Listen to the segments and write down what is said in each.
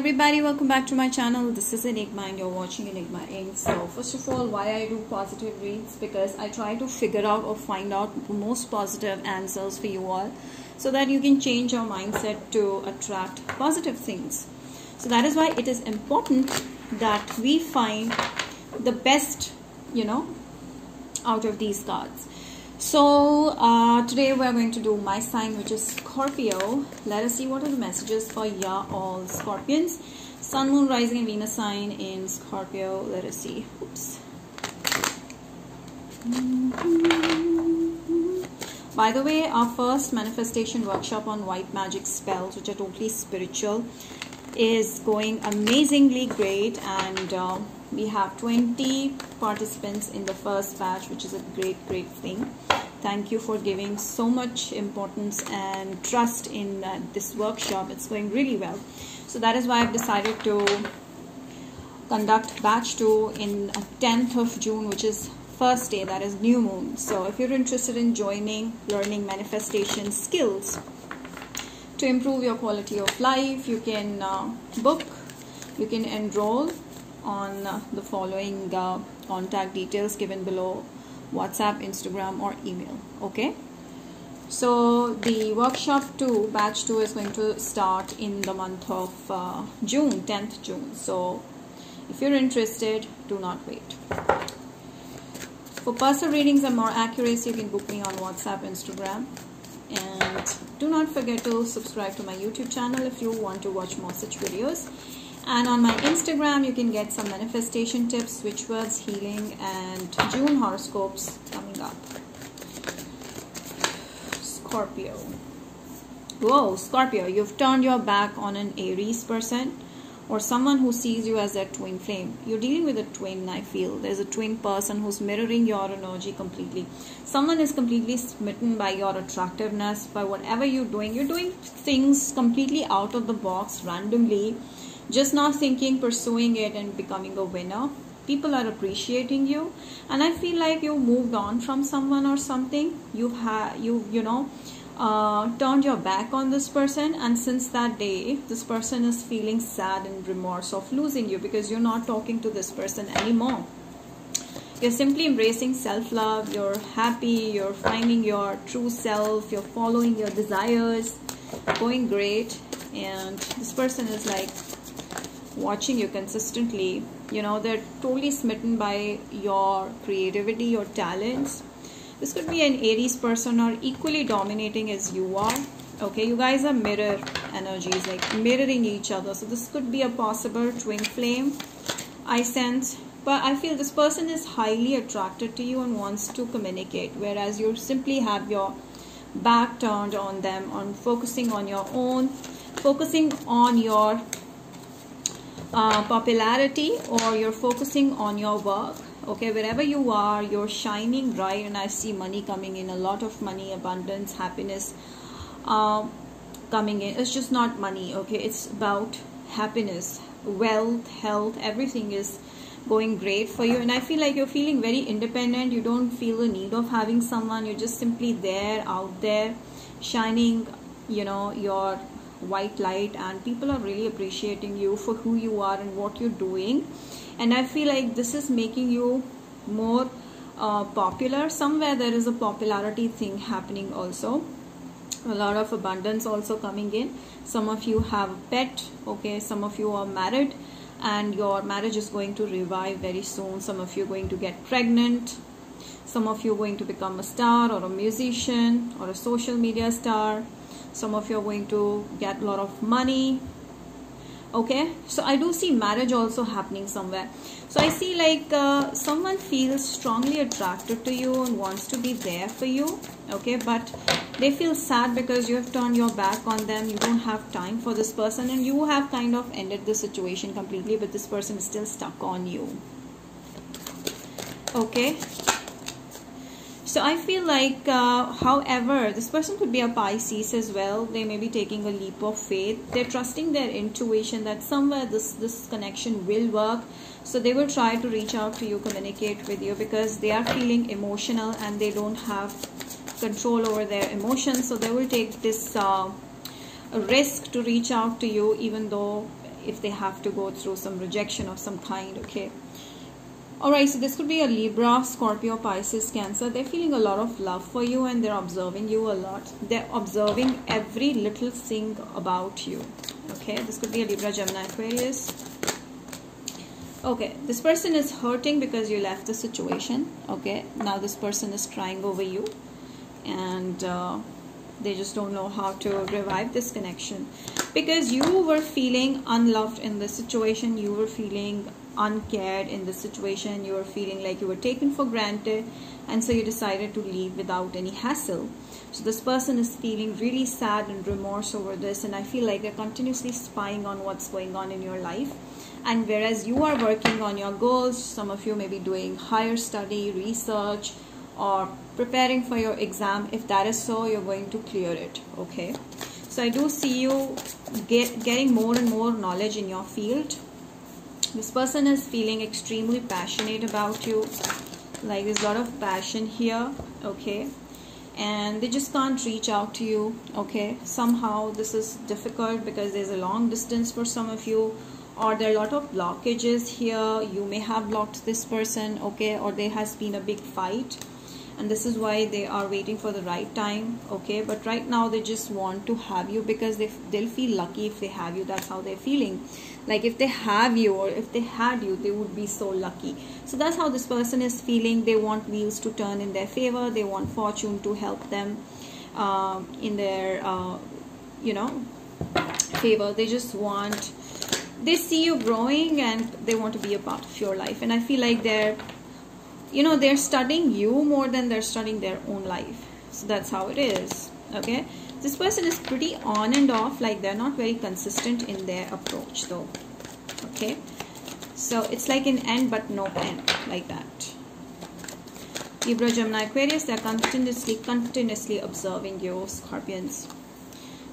everybody welcome back to my channel. This is enigma and you're watching enigma inc. So first of all why i do positive reads? Because i try to figure out or find out the most positive answers for you all so that you can change your mindset to attract positive things. So that is why it is important that we find the best you know out of these cards so uh, today we're going to do my sign which is Scorpio. Let us see what are the messages for ya all Scorpions. Sun, Moon, Rising and Venus sign in Scorpio. Let us see. Oops. By the way, our first manifestation workshop on white magic spells which are totally spiritual is going amazingly great and uh, we have 20 participants in the first batch which is a great great thing. Thank you for giving so much importance and trust in uh, this workshop. It's going really well. So that is why I've decided to conduct batch 2 in 10th uh, of June which is first day that is new moon. So if you're interested in joining learning manifestation skills to improve your quality of life you can uh, book you can enroll on the following uh, contact details given below whatsapp instagram or email okay? So the workshop 2 batch 2 is going to start in the month of uh, june 10th june. So if you're interested do not wait. For personal readings and more accuracy you can book me on whatsapp instagram. And do not forget to subscribe to my youtube channel if you want to watch more such videos and on my Instagram you can get some manifestation tips switch words healing and June horoscopes coming up Scorpio whoa Scorpio you've turned your back on an Aries person or someone who sees you as their twin flame. You're dealing with a twin, I feel. There's a twin person who's mirroring your energy completely. Someone is completely smitten by your attractiveness, by whatever you're doing. You're doing things completely out of the box, randomly just not thinking pursuing it and becoming a winner. People are appreciating you. And i feel like you moved on from someone or something. You have had you you know uh, turned your back on this person. And since that day this person is feeling sad and remorse of losing you because you're not talking to this person anymore. You're simply embracing self-love. You're happy. You're finding your true self. You're following your desires. Going great. And this person is like watching you consistently you know they're totally smitten by your creativity your talents. This could be an aries person or equally dominating as you are. Okay you guys are mirror energies like mirroring each other. So this could be a possible twin flame i sense. But i feel this person is highly attracted to you and wants to communicate whereas you simply have your back turned on them on focusing on your own focusing on your uh, popularity or you're focusing on your work okay wherever you are you're shining bright and i see money coming in a lot of money abundance happiness uh, coming in. It's just not money okay it's about happiness wealth health everything is going great for you. And i feel like you're feeling very independent. You don't feel the need of having someone. You're just simply there out there shining you know your white light and people are really appreciating you for who you are and what you're doing. And i feel like this is making you more uh, popular. Somewhere there is a popularity thing happening also. A lot of abundance also coming in. Some of you have a pet okay? Some of you are married and your marriage is going to revive very soon. Some of you are going to get pregnant. Some of you are going to become a star or a musician or a social media star some of you are going to get a lot of money. Okay? So i do see marriage also happening somewhere. So i see like uh, someone feels strongly attracted to you and wants to be there for you. Okay? But they feel sad because you have turned your back on them. You don't have time for this person. And you have kind of ended the situation completely but this person is still stuck on you. Okay so I feel like, uh, however, this person could be a Pisces as well. They may be taking a leap of faith. They're trusting their intuition that somewhere this, this connection will work. So they will try to reach out to you, communicate with you because they are feeling emotional and they don't have control over their emotions. So they will take this uh, risk to reach out to you even though if they have to go through some rejection of some kind okay Alright, so this could be a Libra, Scorpio, Pisces, Cancer. They're feeling a lot of love for you and they're observing you a lot. They're observing every little thing about you. Okay, this could be a Libra, Gemini, Aquarius. Okay, this person is hurting because you left the situation. Okay, now this person is crying over you and uh, they just don't know how to revive this connection because you were feeling unloved in this situation you were feeling uncared in this situation. You were feeling like you were taken for granted and so you decided to leave without any hassle. So this person is feeling really sad and remorse over this and i feel like they're continuously spying on what's going on in your life. And whereas you are working on your goals some of you may be doing higher study research or preparing for your exam. If that is so you're going to clear it okay? So i do see you get, getting more and more knowledge in your field this person is feeling extremely passionate about you. Like there's a lot of passion here okay? And they just can't reach out to you okay? Somehow this is difficult because there's a long distance for some of you or there are a lot of blockages here. You may have blocked this person okay? Or there has been a big fight and this is why they are waiting for the right time okay? But right now they just want to have you because they, they'll feel lucky if they have you. That's how they're feeling. Like if they have you or if they had you they would be so lucky. So that's how this person is feeling. They want wheels to turn in their favor. They want fortune to help them uh, in their uh, you know favor. They just want they see you growing and they want to be a part of your life. And i feel like they're you know they're studying you more than they're studying their own life. So that's how it is okay? This person is pretty on and off like they're not very consistent in their approach though okay? So it's like an end but no end like that. Libra, Gemini, Aquarius, they're continuously, continuously observing you, Scorpions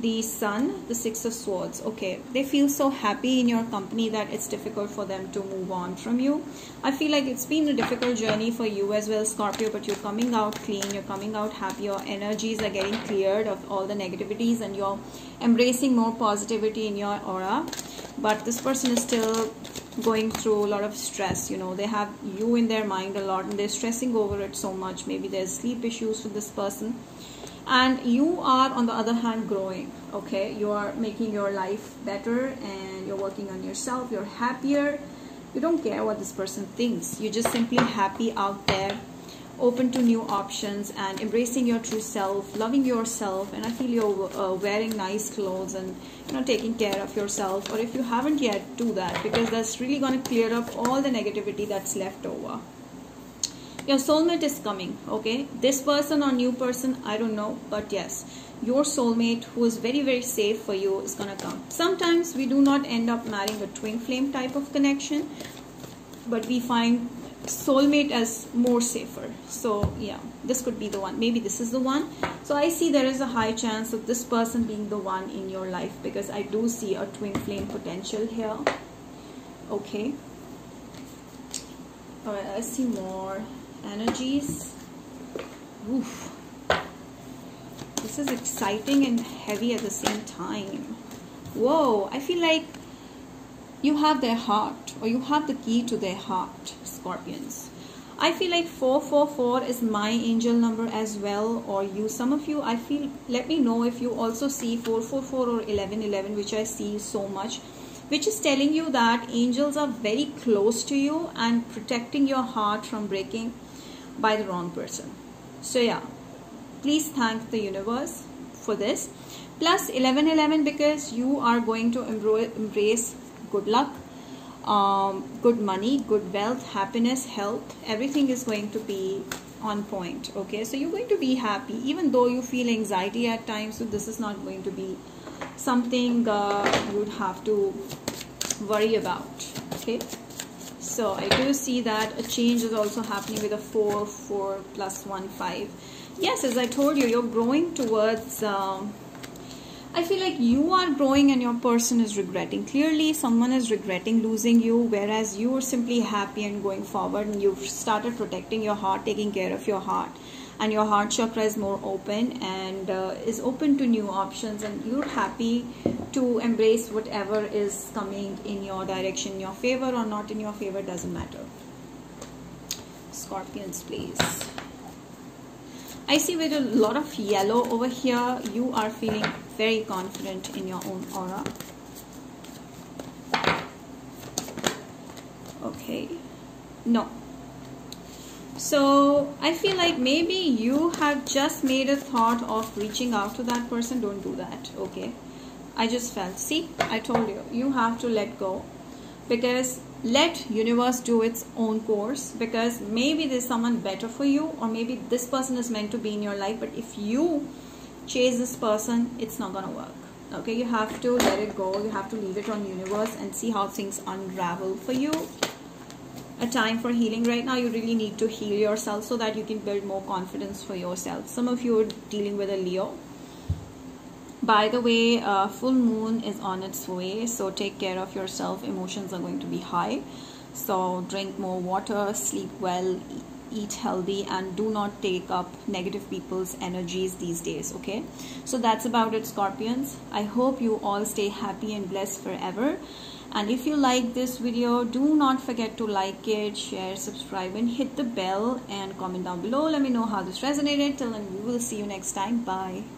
the sun the six of swords. Okay. They feel so happy in your company that it's difficult for them to move on from you. I feel like it's been a difficult journey for you as well scorpio but you're coming out clean you're coming out happy your energies are getting cleared of all the negativities and you're embracing more positivity in your aura. But this person is still going through a lot of stress you know. They have you in their mind a lot and they're stressing over it so much. Maybe there's sleep issues for this person and you are on the other hand growing okay? You are making your life better and you're working on yourself. You're happier. You don't care what this person thinks. You're just simply happy out there open to new options and embracing your true self loving yourself. And i feel you're uh, wearing nice clothes and you know taking care of yourself. Or if you haven't yet do that because that's really going to clear up all the negativity that's left over your soulmate is coming okay? This person or new person i don't know but yes your soulmate who is very very safe for you is gonna come. Sometimes we do not end up marrying a twin flame type of connection but we find soulmate as more safer. So yeah this could be the one. Maybe this is the one. So i see there is a high chance of this person being the one in your life because i do see a twin flame potential here. Okay. All right let's see more energies. Oof. This is exciting and heavy at the same time. Whoa, I feel like you have their heart or you have the key to their heart, Scorpions. I feel like 444 is my angel number as well or you some of you I feel let me know if you also see 444 or 1111 which I see so much which is telling you that angels are very close to you and protecting your heart from breaking by the wrong person. So yeah, please thank the universe for this. Plus 1111 because you are going to embrace good luck, um, good money, good wealth, happiness, health. Everything is going to be on point. Okay, so you're going to be happy even though you feel anxiety at times. So this is not going to be something uh, you would have to worry about. Okay so I do see that a change is also happening with a 4 4 plus 1 5 yes as I told you you're growing towards um, I feel like you are growing and your person is regretting. Clearly someone is regretting losing you whereas you are simply happy and going forward and you've started protecting your heart taking care of your heart and your heart chakra is more open and uh, is open to new options and you're happy to embrace whatever is coming in your direction your favor or not in your favor doesn't matter. Scorpions please. I see with a lot of yellow over here. You are feeling very confident in your own aura. Okay. No so I feel like maybe you have just made a thought of reaching out to that person. Don't do that okay? I just felt see I told you you have to let go. Because let universe do its own course. Because maybe there's someone better for you or maybe this person is meant to be in your life. But if you chase this person it's not gonna work okay? You have to let it go. You have to leave it on universe and see how things unravel for you a time for healing. Right now you really need to heal yourself so that you can build more confidence for yourself. Some of you are dealing with a leo. By the way uh, full moon is on its way so take care of yourself. Emotions are going to be high. So drink more water sleep well eat healthy and do not take up negative people's energies these days okay? So that's about it scorpions. I hope you all stay happy and blessed forever and if you like this video do not forget to like it share subscribe and hit the bell and comment down below. Let me know how this resonated. Till then we will see you next time. Bye